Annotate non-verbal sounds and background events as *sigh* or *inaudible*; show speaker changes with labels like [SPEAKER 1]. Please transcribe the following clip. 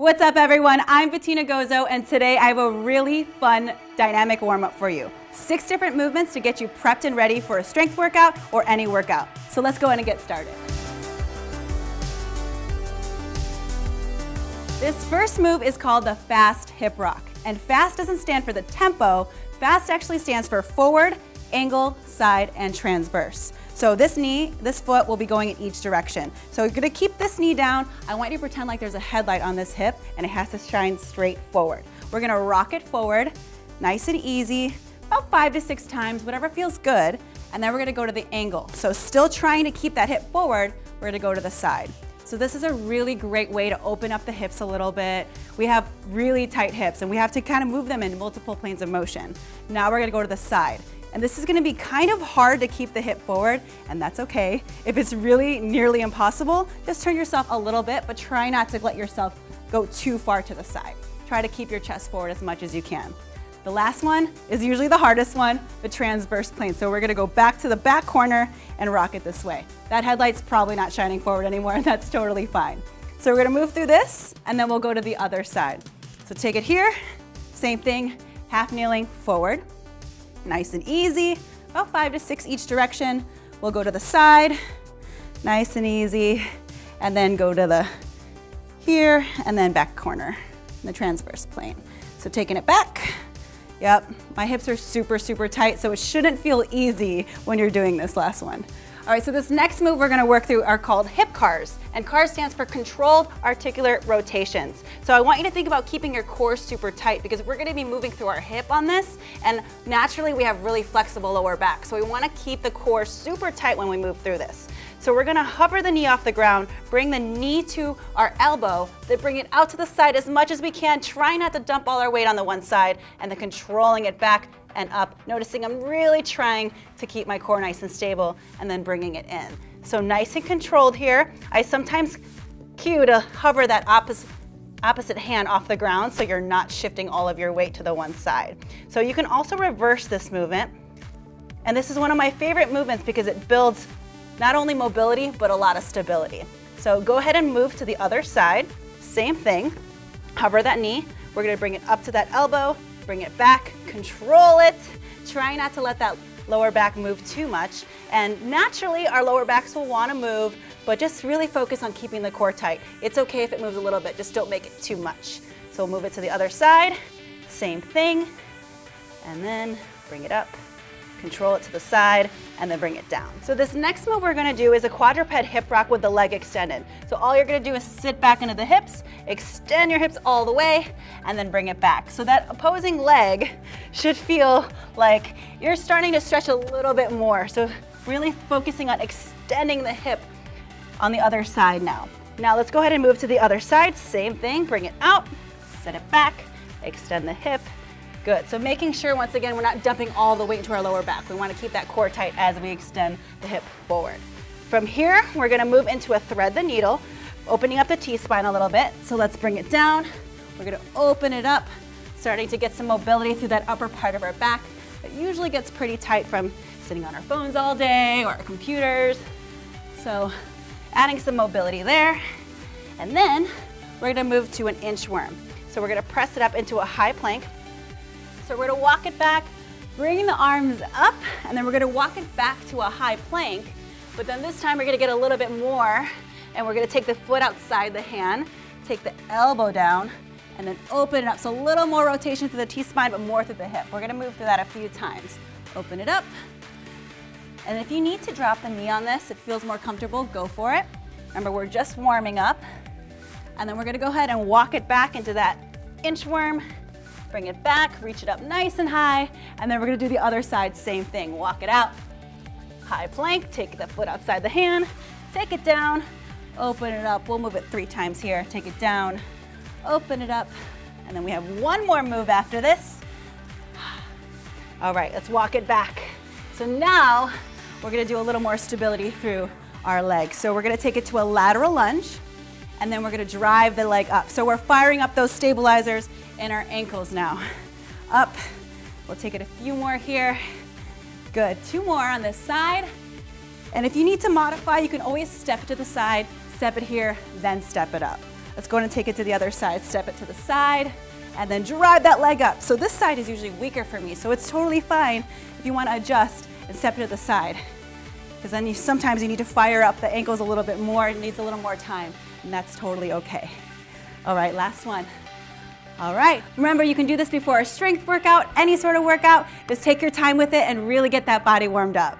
[SPEAKER 1] What's up everyone? I'm Betina Gozo and today I have a really fun dynamic warm up for you. Six different movements to get you prepped and ready for a strength workout or any workout. So let's go in and get started. This first move is called the fast hip rock. And fast doesn't stand for the tempo, fast actually stands for forward, angle, side, and transverse. So this knee, this foot will be going in each direction. So you're gonna keep this knee down. I want you to pretend like there's a headlight on this hip and it has to shine straight forward. We're gonna rock it forward, nice and easy, about five to six times, whatever feels good. And then we're gonna go to the angle. So still trying to keep that hip forward, we're gonna go to the side. So this is a really great way to open up the hips a little bit. We have really tight hips and we have to kind of move them in multiple planes of motion. Now we're gonna go to the side. And this is gonna be kind of hard to keep the hip forward, and that's okay. If it's really nearly impossible, just turn yourself a little bit, but try not to let yourself go too far to the side. Try to keep your chest forward as much as you can. The last one is usually the hardest one, the transverse plane. So we're gonna go back to the back corner and rock it this way. That headlight's probably not shining forward anymore, and that's totally fine. So we're gonna move through this, and then we'll go to the other side. So take it here, same thing, half kneeling forward, nice and easy, about five to six each direction. We'll go to the side, nice and easy, and then go to the here, and then back corner, in the transverse plane. So taking it back, yep, my hips are super, super tight, so it shouldn't feel easy when you're doing this last one. All right, so this next move we're gonna work through are called hip CARs, and CAR stands for controlled articular rotations. So I want you to think about keeping your core super tight because we're gonna be moving through our hip on this, and naturally we have really flexible lower back. So we wanna keep the core super tight when we move through this. So we're gonna hover the knee off the ground, bring the knee to our elbow, then bring it out to the side as much as we can. Try not to dump all our weight on the one side, and then controlling it back and up, noticing I'm really trying to keep my core nice and stable and then bringing it in. So nice and controlled here. I sometimes cue to hover that opposite, opposite hand off the ground so you're not shifting all of your weight to the one side. So you can also reverse this movement. And this is one of my favorite movements because it builds not only mobility, but a lot of stability. So go ahead and move to the other side. Same thing, hover that knee. We're gonna bring it up to that elbow, bring it back, control it. Try not to let that lower back move too much. And naturally, our lower backs will wanna move, but just really focus on keeping the core tight. It's okay if it moves a little bit, just don't make it too much. So we'll move it to the other side, same thing, and then bring it up, control it to the side, and then bring it down. So this next move we're gonna do is a quadruped hip rock with the leg extended. So all you're gonna do is sit back into the hips, extend your hips all the way, and then bring it back. So that opposing leg should feel like you're starting to stretch a little bit more. So really focusing on extending the hip on the other side now. Now let's go ahead and move to the other side. Same thing, bring it out, set it back, extend the hip, Good, so making sure, once again, we're not dumping all the weight into our lower back. We wanna keep that core tight as we extend the hip forward. From here, we're gonna move into a thread the needle, opening up the T-spine a little bit. So let's bring it down. We're gonna open it up, starting to get some mobility through that upper part of our back. It usually gets pretty tight from sitting on our phones all day or our computers. So adding some mobility there. And then we're gonna move to an inchworm. So we're gonna press it up into a high plank, so we're gonna walk it back, bring the arms up, and then we're gonna walk it back to a high plank. But then this time we're gonna get a little bit more, and we're gonna take the foot outside the hand, take the elbow down, and then open it up. So a little more rotation through the T-spine, but more through the hip. We're gonna move through that a few times. Open it up. And if you need to drop the knee on this, it feels more comfortable, go for it. Remember, we're just warming up. And then we're gonna go ahead and walk it back into that inchworm, Bring it back, reach it up nice and high, and then we're gonna do the other side, same thing. Walk it out, high plank, take the foot outside the hand, take it down, open it up. We'll move it three times here. Take it down, open it up, and then we have one more move after this. All right, let's walk it back. So now we're gonna do a little more stability through our legs. So we're gonna take it to a lateral lunge, and then we're gonna drive the leg up. So we're firing up those stabilizers in our ankles now. *laughs* Up, we'll take it a few more here. Good, two more on this side. And if you need to modify, you can always step it to the side, step it here, then step it up. Let's go and take it to the other side. Step it to the side and then drive that leg up. So this side is usually weaker for me, so it's totally fine if you want to adjust and step it to the side. Because then you, sometimes you need to fire up the ankles a little bit more, it needs a little more time, and that's totally okay. All right, last one. All right, remember you can do this before a strength workout, any sort of workout. Just take your time with it and really get that body warmed up.